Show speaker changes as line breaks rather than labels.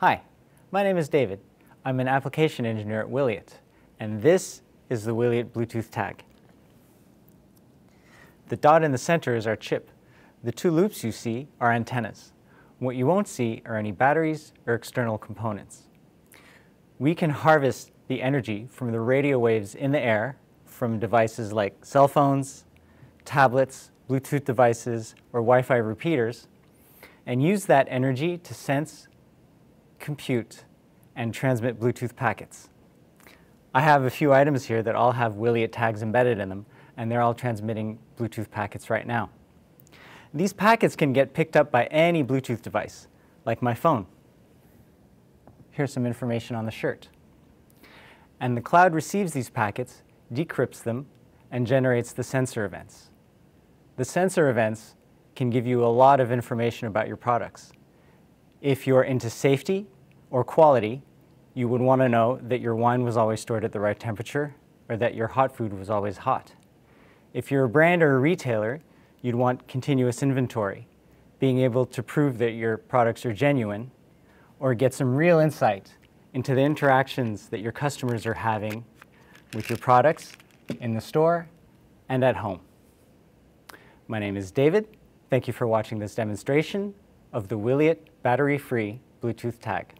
Hi, my name is David. I'm an application engineer at Wiliot, and this is the Wiliot Bluetooth tag. The dot in the center is our chip. The two loops you see are antennas. What you won't see are any batteries or external components. We can harvest the energy from the radio waves in the air from devices like cell phones, tablets, Bluetooth devices, or Wi-Fi repeaters, and use that energy to sense, compute, and transmit Bluetooth packets. I have a few items here that all have Wiliot tags embedded in them, and they're all transmitting Bluetooth packets right now. These packets can get picked up by any Bluetooth device, like my phone. Here's some information on the shirt. And the cloud receives these packets, decrypts them, and generates the sensor events. The sensor events can give you a lot of information about your products. If you're into safety or quality, you would want to know that your wine was always stored at the right temperature or that your hot food was always hot. If you're a brand or a retailer, you'd want continuous inventory, being able to prove that your products are genuine or get some real insight into the interactions that your customers are having with your products in the store and at home. My name is David. Thank you for watching this demonstration of the Wiliot battery-free Bluetooth tag.